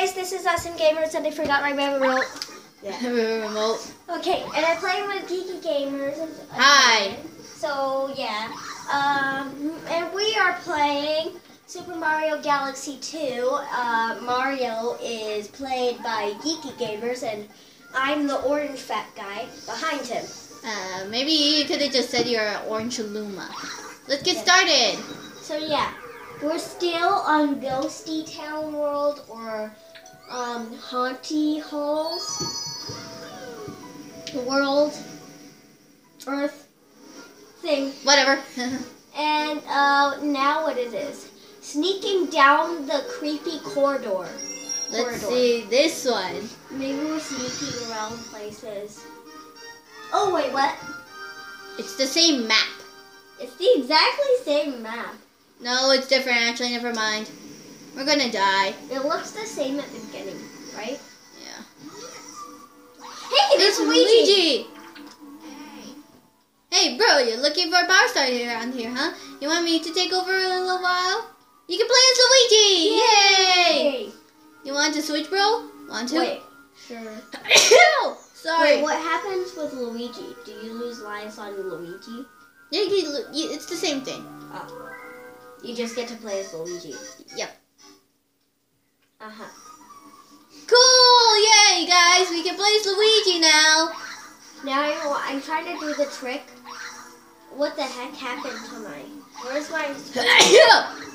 guys, this is Awesome Gamers, and I forgot my remote. Yeah. Remote. Okay, and I'm playing with Geeky Gamers. Hi. So yeah, um, and we are playing Super Mario Galaxy 2. Uh, Mario is played by Geeky Gamers, and I'm the orange fat guy behind him. Uh, maybe you could have just said you're an orange Luma. Let's get Yeah. started. So yeah, we're still on Ghosty Town World or um, Haunty Halls. The world, Earth thing. Whatever. And uh, now what it is. Sneaking down the creepy corridor. Let's Corridor. see this one. Maybe we're sneaking around places. Oh wait, what? It's the same map. It's the exactly same map. No, it's different. Actually, never mind. We're gonna die. It looks the same at the beginning, right? Yeah. Hey, It's Luigi. Luigi. Hey, bro, you're looking for a power star here around here, huh? You want me to take over a little while? You can play as Luigi! Yay! You want to switch, bro? Want to? Wait, sure. Sorry. Wait, what happens with Luigi? Do you lose lives on Luigi? Yeah, it's the same thing. Oh. You just get to play as Luigi. Yep. Uh huh. Cool! Yay, guys! We can play as Luigi now. Now I, I'm trying to do the trick. What the heck happened to my? Where's my?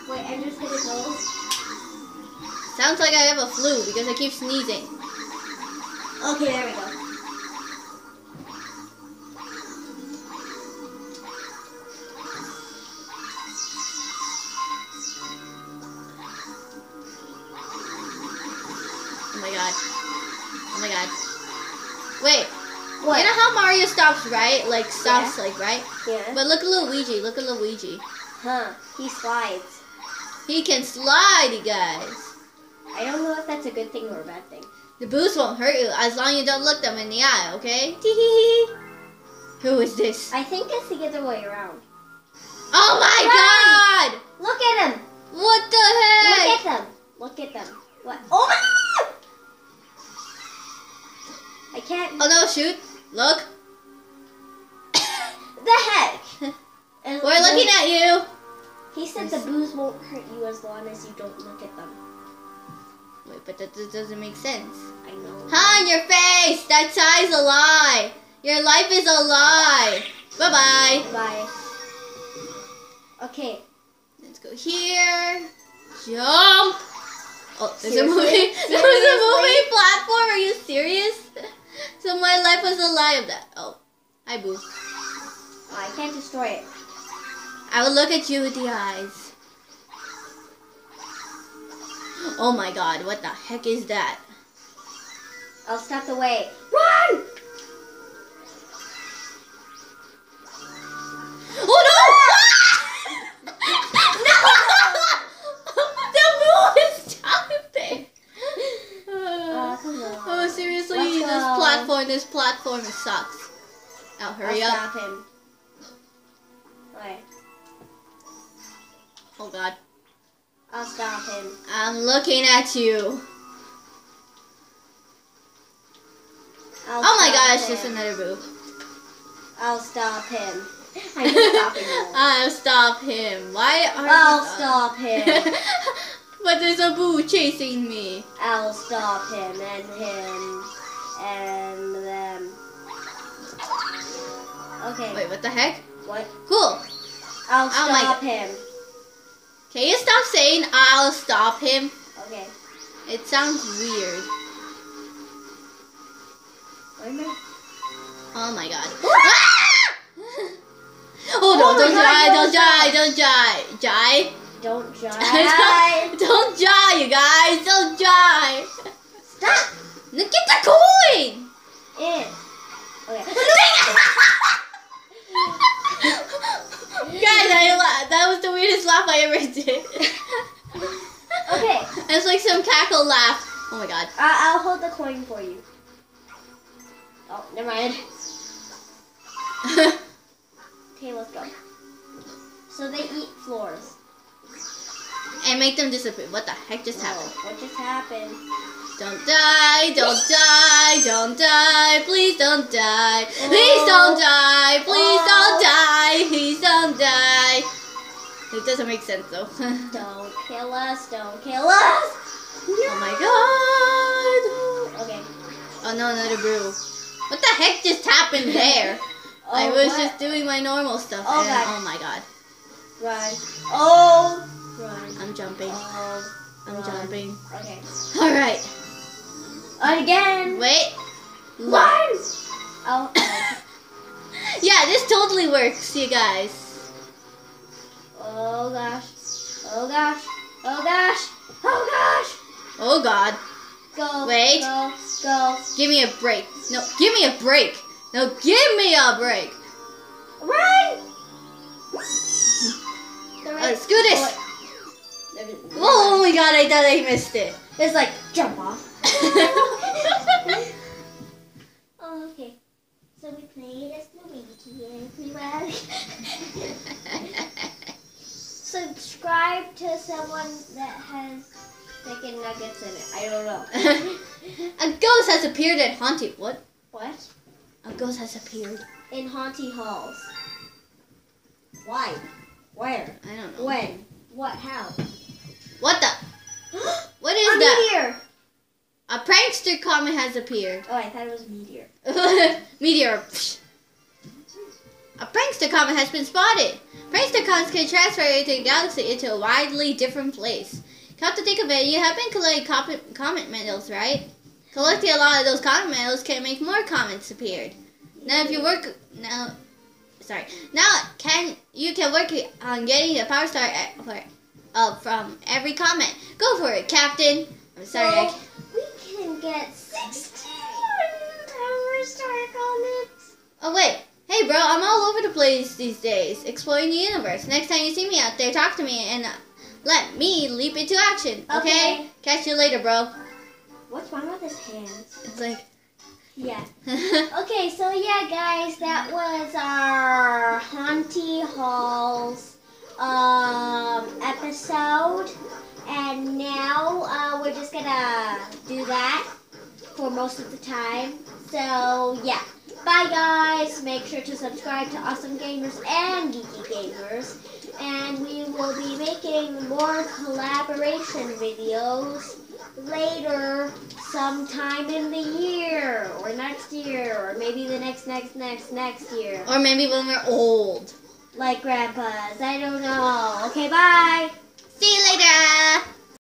Wait, I'm just gonna go. Sounds like I have a flu because I keep sneezing. Okay, there we go. My god. Oh my god. Wait, What? you know how Mario stops right? Like stops like right? yeah. But look at Luigi, look at Luigi. Huh? He slides. He can slide, you guys. I don't know if that's a good thing or a bad thing. The boost won't hurt you as long as you don't look them in the eye, okay? Who is this? I think it's the other way around. Oh my Run! god! Look at him. What the hell? Look at them. Look at them. What? Oh my! Can't. Oh no, shoot. Look. The heck? And We're looking at you. He said the Boos won't hurt you as long as you don't look at them. Wait, but that, that doesn't make sense. I know. Huh, your face! That eye's a lie! Your life is a lie! Bye bye! Bye. Okay. Let's go here. Jump! Oh, there's a movie. moving, there's a movie platform. Are you serious? So my life was a lie of that. Oh, hi, boo. Oh, I can't destroy it. I will look at you with the eyes. Oh my god, what the heck is that? I'll stop the way. Run! This platform sucks. Now, hurry I'll up. stop him. Okay. Oh god. I'll stop him. I'm looking at you. I'll Oh my stop gosh, him. just another boo. I'll stop him. I'm stopping him. I'll stop him. Why are I'll you stop him. but there's a boo chasing me. I'll stop him and him and them. Okay. Wait, what the heck? What? Cool. I'll Oh stop him. Can you stop saying I'll stop him? Okay. It sounds weird. Where am I? Oh my god. oh no, Oh don't God, die, don't die, don't die, don't die. Die? Don't die. don't die, you guys, was laugh I ever did. Okay. It's like some cackle laugh. Oh my god. I- I'll hold the coin for you. Oh, never mind. Okay, let's go. So they eat floors. and make them disappear. What the heck just happened? Oh, what just happened? Don't die, don't die, don't die, please don't die. Please don't oh. die, please don't oh. die, please don't die. It doesn't make sense though. Don't kill us, don't kill us! Oh my god. Okay. Oh no, another brew. What the heck just happened there? Oh, I Oh, was what? just doing my normal stuff Oh, and God. oh my god. Run. Oh! Run. I'm jumping. Oh. I'm Run. jumping. Okay. Alright. Again! Wait. Run! Oh. Yeah, this totally works, you guys. Oh gosh. Oh gosh. Oh gosh. Oh gosh! Oh god. Go. Wait. Go. Go. Give me a break. No, give me a break. No, give me a break. Run! Let's do this. Oh, oh my god, I thought I missed it. It's like jump off. Oh, okay. So we played as Luigi and we were. Subscribe to someone that has chicken nuggets in it. I don't know. a ghost has appeared at Haunted. What? what? A ghost has appeared. In Haunty Halls. Why? Where? I don't know. When? What? How? What the? What is A that? meteor! A prankster comet has appeared. Oh, I thought it was a meteor. Meteor. A prankster comet has been spotted. Prankster comets can transfer into the galaxy into a widely different place. Come to think of it, you have been collecting comet, comet medals, right? Collecting a lot of those comet medals can make more comets appear. Now, if you work now, sorry, now can you can work on getting the power star uh, for, uh, from every comet. Go for it, Captain. I'm sorry. We can get sixteen Power Star Comets. Oh wait, hey bro, I'm all over the place these days, exploring the universe. Next time you see me out there, talk to me and uh, let me leap into action. Okay? Okay. Catch you later, bro. What's wrong with his hands? It's like. Yeah. Okay, so yeah, guys, that was our Haunty Halls um, episode, and now uh, we're just gonna do that for most of the time. So yeah, bye guys. Make sure to subscribe to Awesome Gamers and Geeky Gamers, and we will be making more collaboration videos later sometime in the year or next year or maybe the next next next next year or maybe when we're old. like grandpa's i don't know okay bye See you later.